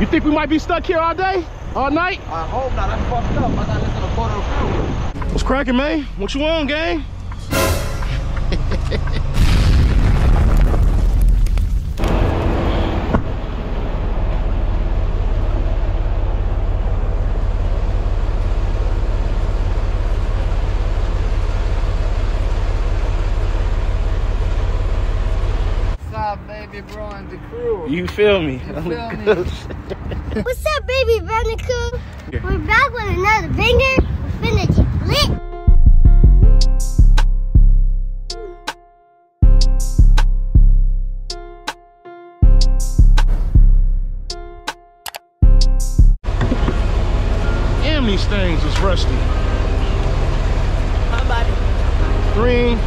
You think we might be stuck here all day? All night? I hope not. That's fucked up. I gotta listen to Photo Crew. What's cracking, man? What you on, gang? What's up, Babybrah and the crew? You feel me? feel me? What's up, baby Bandicoot? Yeah. We're back with another banger. We're finna get lit. Damn, these things is rusty. How about it? Green,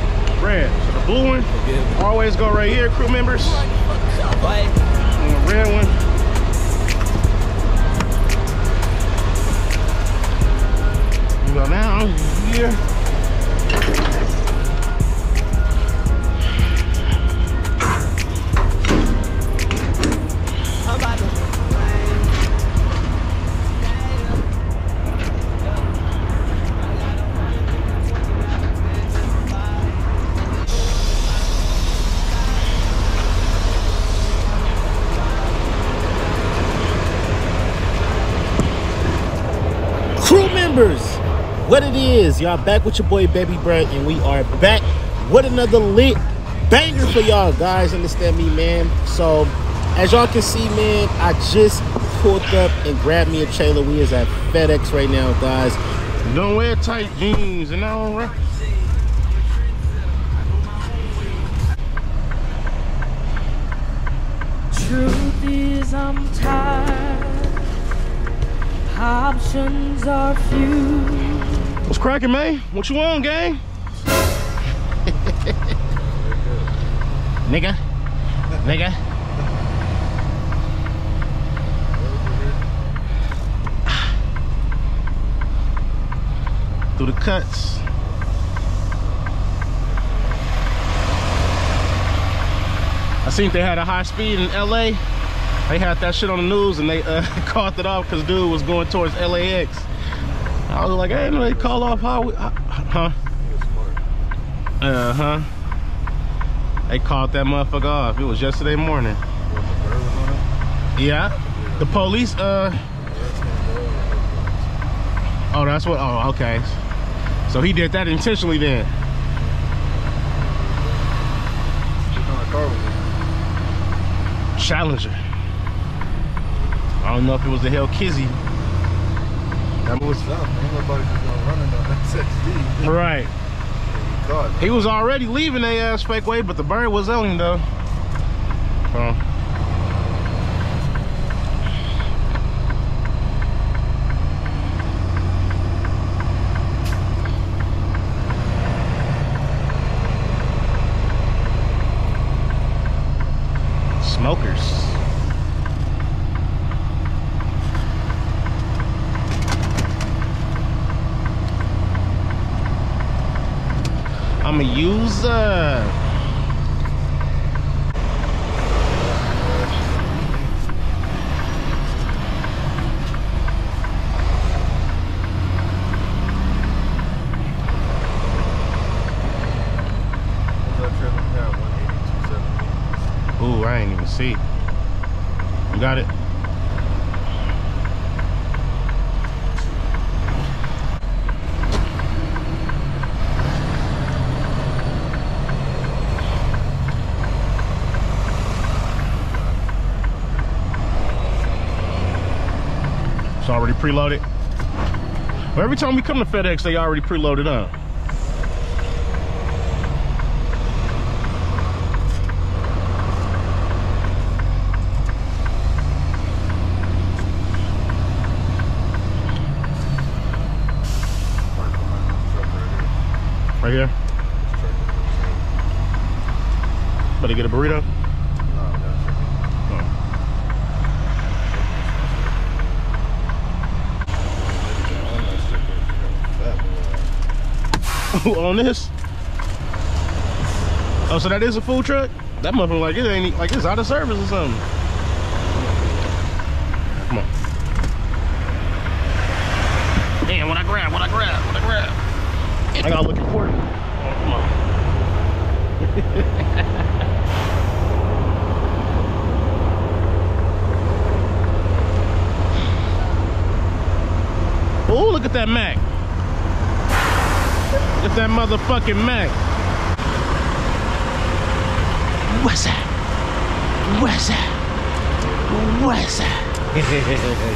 red. So the blue one always go right here, crew members. Why? Here. Is y'all back with your boy baby Brent, and we are back with another lit banger for y'all guys understand me man so as y'all can see man i just pulled up and grabbed me a trailer we is at fedex right now guys Don't wear tight jeans and I don't all right. Truth is, I'm tired. Options are few. What's cracking, man? What you on, gang? Nigga. Nigga. Through the cuts. I seen they had a high speed in LA. They had that shit on the news and they uh, caught it off because dude was going towards LAX. I was like, hey, they call off highway, huh? Uh huh. They caught that motherfucker off. It was yesterday morning. Yeah. The police, uh. Oh, that's what. Oh, okay. So he did that intentionally then. Challenger. I don't know if it was the Hell Kizzy. That was Ain't nobody just gonna run in SXD. right. He was already leaving a ass fake way, but the bird was on him though. So. I'm a user. What's that trailer tab? 18270. Ooh, I ain't even see. You got it? It's already preloaded. Well, every time we come to FedEx, they already preloaded up. Right here. Better get a burrito. on this. Oh, so that is a food truck? That motherfucker like it ain't like it's out of service or something. Come on. Damn, what I grab, what I grab, what I grab. Get I gotta look important. Oh, come on. oh, look at that Mac. Look at that motherfucking Mac. What's that? What's that? What's that?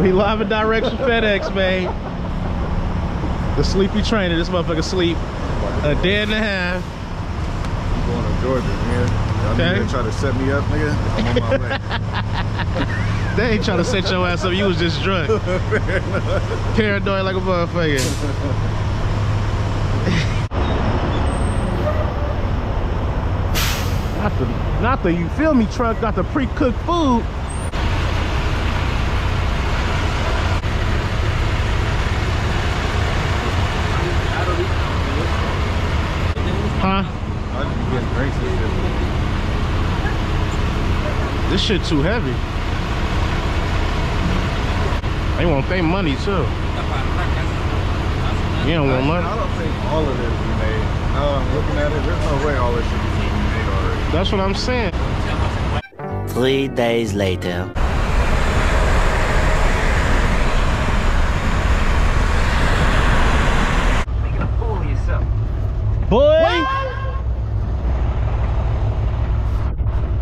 we live in direct from FedEx, man. The sleepy trainer, this motherfucker sleep a day and a half. I'm going to Georgia, man. Y'all Okay. niggas try to set me up, nigga. I'm on my way. They ain't trying to set your ass up, you was just drunk. Paranoid like a motherfucker. not the, not the, you feel me, truck, got the pre-cooked food. Huh? I just getting drinks and shit. This shit too heavy. They want their money too. You don't want I money. don't think all of this we made. Now I'm looking at it, there's no way all this shit is made already. That's what I'm saying. Three days later. Boy!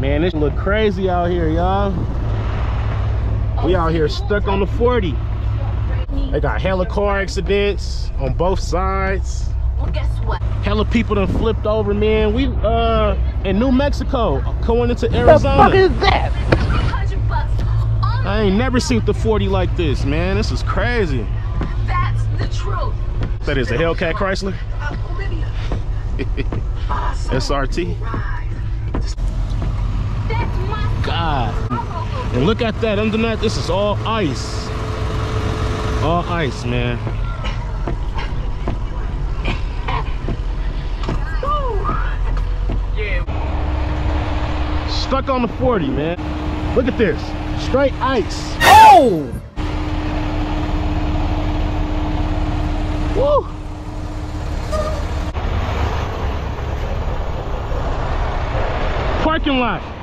Man, this look crazy out here, y'all. We out here stuck on the 40. They got hella car accidents on both sides. Well, guess what? Hella people done flipped over, man. We uh in New Mexico going into Arizona. What the fuck is that? 100 bucks. I ain't never seen the 40 like this, man. This is crazy. that's the truth. That is a Hellcat Chrysler SRT. That's my God. And look at that. Under that, this is all ice. All ice, man. Stuck on the 40, man. Look at this. Straight ice. Oh! Woo! Parking lot.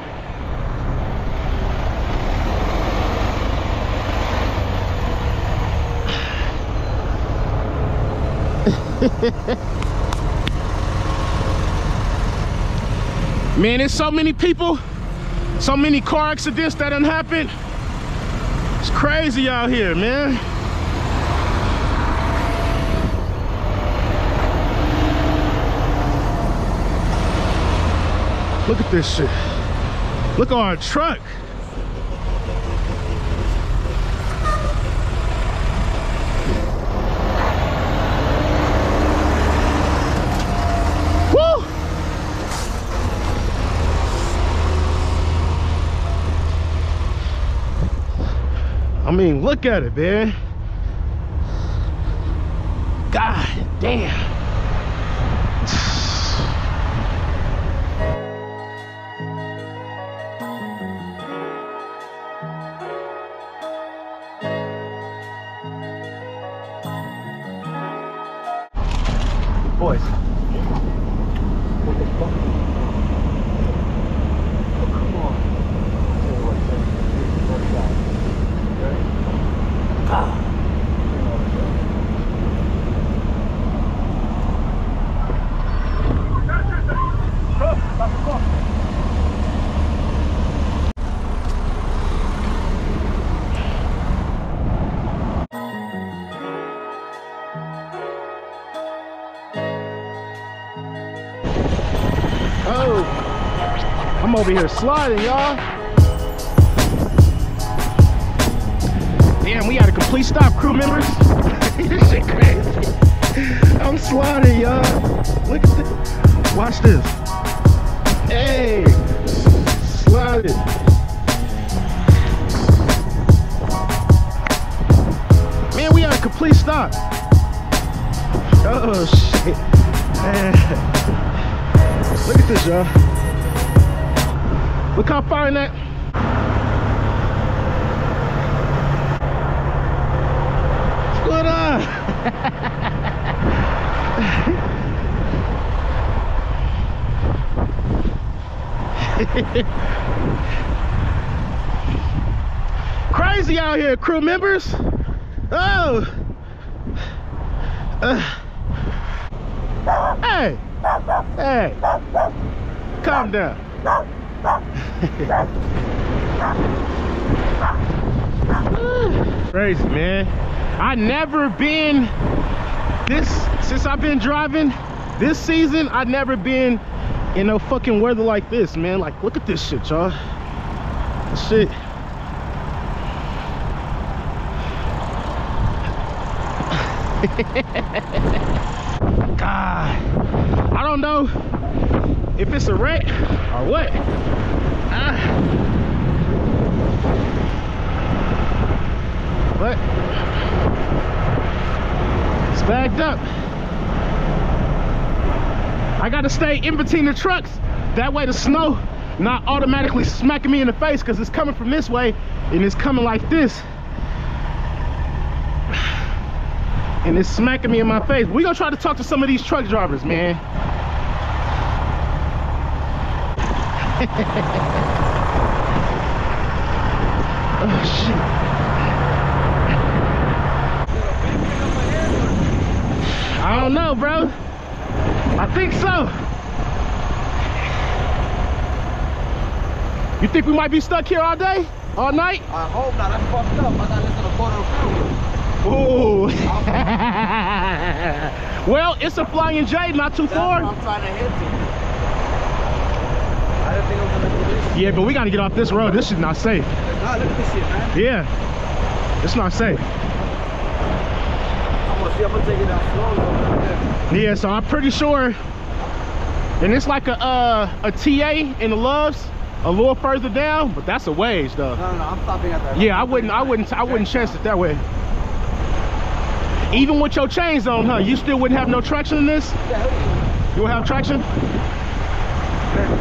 Man, there's so many people, so many car accidents that done happened. It's crazy out here, man. Look at this shit. Look at our truck. Woo! I mean, look at it, man. God damn. Over here sliding, y'all. Damn, we had a complete stop, crew members. this shit crazy. I'm sliding, y'all. Look at this. Watch this. Hey, sliding. Man, we had a complete stop. Oh shit. Man. Look at this, y'all. Look how far in that. on? Crazy out here, crew members. Oh. Uh. Hey. Hey. Calm down. Crazy, man. I never been this since I've been driving this season. I never been in no fucking weather like this, man. Like, look at this shit, y'all. Shit. God, I don't know if it's a wreck or what. But it's backed up. I gotta stay in between the trucks. That way the snow not automatically smacking me in the face because it's coming from this way and it's coming like this. And it's smacking me in my face. we gonna try to talk to some of these truck drivers, man. oh shit. I don't know, bro. I think so. You think we might be stuck here all day? All night? I hope not. That's fucked up. I gotta listen to quarter of crew. Ooh. well, it's a Flying J, not too That's far. I'm trying to hit to. I didn't think I was gonna. Yeah, but we gotta get off this road. This is not safe. Nah, look at this shit, man. Yeah. It's not safe. I'm gonna see. I'm gonna take it out slow. though. Yeah, so I'm pretty sure. And it's like a uh, a TA in the Love's, a little further down, but that's a ways though. No, no, no. I'm stopping at that. Yeah, I wouldn't, I wouldn't, I wouldn't chance it that way. Even with your chains on, huh? You still wouldn't have no traction in this? Yeah, hell yeah. You would have traction?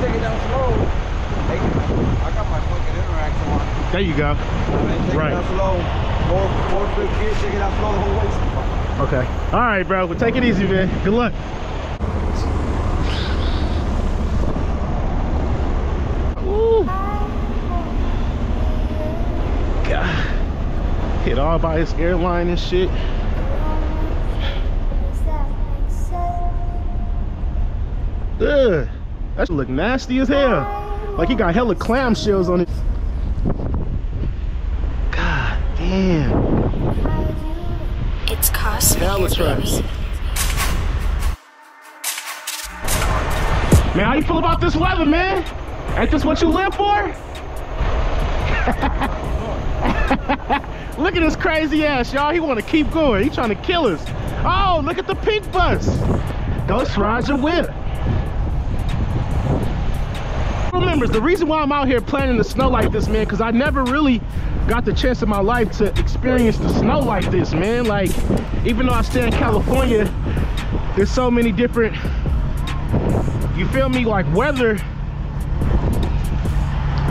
Take it down slow. I got my fucking interaction on. There you go. I mean, take Right. it down slow. Four, four, fifth gear. Take it down slow the whole way. Okay. All right, bro. Well, take it easy, man. Good luck. Ooh. God. Hit all by his airline and shit. Ugh. That should look nasty as hell. Like he got hella clamshells on it. God damn. It's cosmic. Hella traps. Man, how you feel about this weather, man? Ain't this what you live for? look at this crazy ass, y'all. He want to keep going. He trying to kill us. Oh, look at the pink bus. Ghost Roger Whip. Remembers the reason why I'm out here playing in the snow like this, man, because I never really got the chance in my life to experience the snow like this, man. Like, even though I stay in California, there's so many different, you feel me, like weather,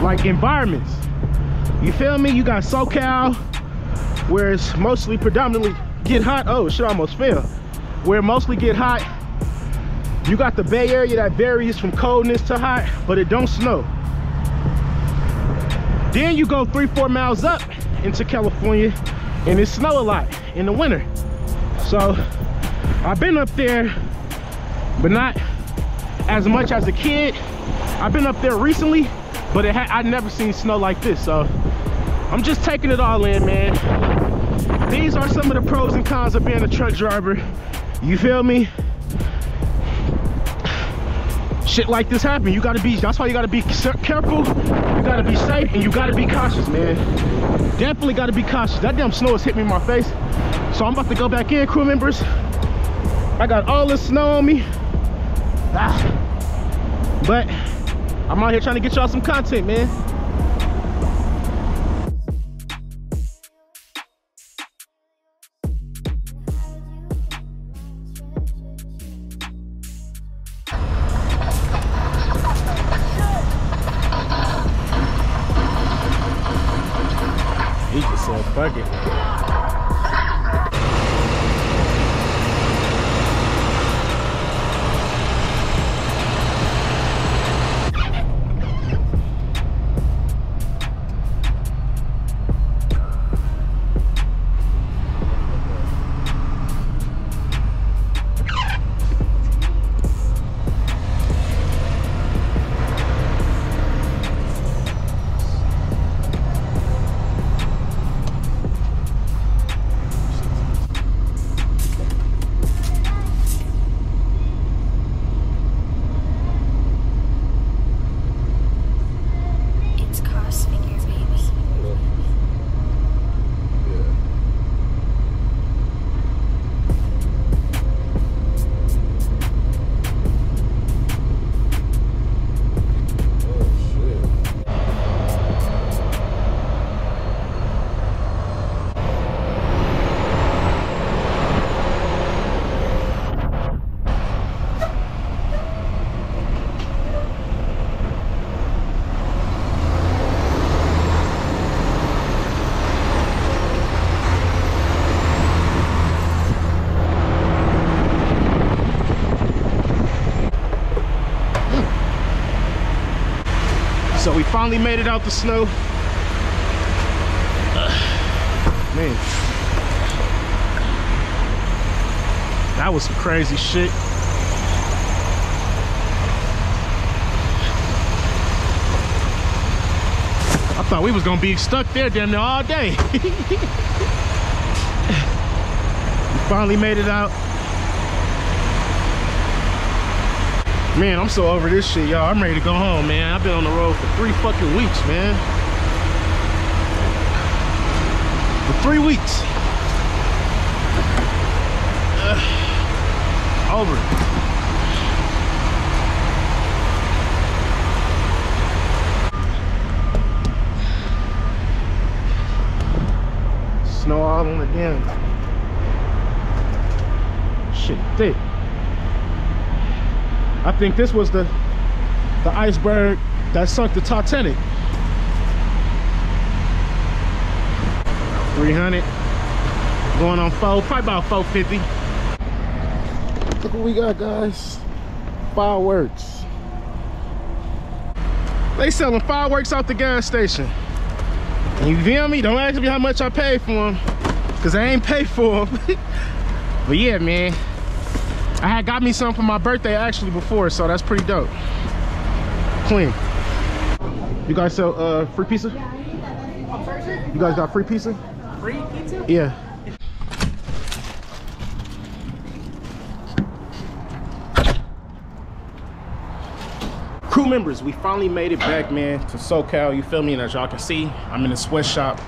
like environments. You feel me? You got SoCal, where it's mostly predominantly get hot. Oh, shit almost fell. Where mostly get hot. You got the Bay Area that varies from coldness to hot, but it don't snow. Then you go three, four miles up into California and it snow a lot in the winter. So I've been up there, but not as much as a kid. I've been up there recently, but it I never seen snow like this. So I'm just taking it all in, man. These are some of the pros and cons of being a truck driver. You feel me? Shit like this happen. You gotta be, that's why you gotta be careful. You gotta be safe and you gotta be cautious, man. Definitely gotta be cautious. That damn snow has hit me in my face. So I'm about to go back in, crew members. I got all this snow on me. Ah. But I'm out here trying to get y'all some content, man. Finally made it out the snow. Man. That was some crazy shit. I thought we was gonna be stuck there damn near all day. we finally made it out. Man, I'm so over this shit, y'all. I'm ready to go home, man. I've been on the road for three fucking weeks, man. For three weeks. Ugh. over. Snow the damn. Shit thick. I think this was the the iceberg that sunk the Titanic. 300 going on four, probably about 450. Look what we got, guys. Fireworks. They selling fireworks out the gas station. You feel me? Don't ask me how much I paid for them, cause I ain't paid for them. but yeah, man. I had got me some for my birthday actually before, so that's pretty dope. Clean. You guys sell uh, free pizza? You guys got free pizza? Free pizza? Yeah. Crew members, we finally made it back, man, to SoCal. You feel me? And as y'all can see, I'm in a sweatshop.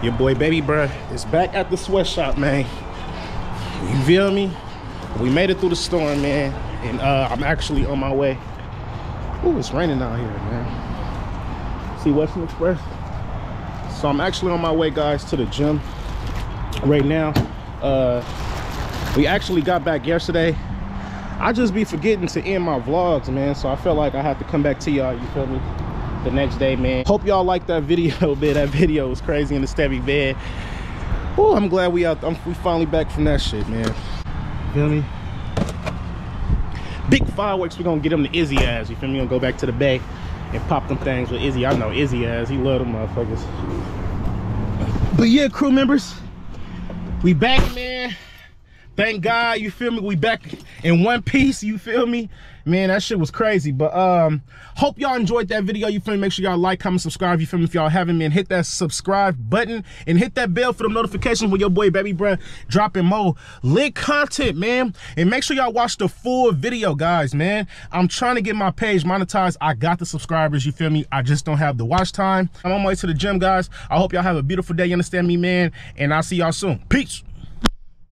Your boy Babybrah is back at the sweatshop, man. You feel me? We made it through the storm, man. And uh, I'm actually on my way. Ooh, it's raining out here, man. See Western Express? So I'm actually on my way, guys, to the gym right now. Uh, we actually got back yesterday. I just be forgetting to end my vlogs, man. So I felt like I have to come back to y'all, you feel me? The next day, man. Hope y'all like that video, man. That video was crazy in the Stevie bed. Oh, I'm glad we out. I'm, we finally back from that shit, man. You feel me? Big fireworks. We're gonna get them to Izzy ass. You feel me? Gonna go back to the bay and pop them things with Izzy. I know Izzy ass. He love them motherfuckers. But yeah, crew members, we back, man. Thank God, you feel me? We back in one piece, you feel me? Man, that shit was crazy. But um, hope y'all enjoyed that video. You feel me? Make sure y'all like, comment, subscribe. You feel me? If y'all haven't, man, hit that subscribe button and hit that bell for the notifications when your boy Babybrah dropping more lit content, man. And make sure y'all watch the full video, guys, man. I'm trying to get my page monetized. I got the subscribers, you feel me? I just don't have the watch time. I'm on my way to the gym, guys. I hope y'all have a beautiful day. You understand me, man? And I'll see y'all soon. Peace.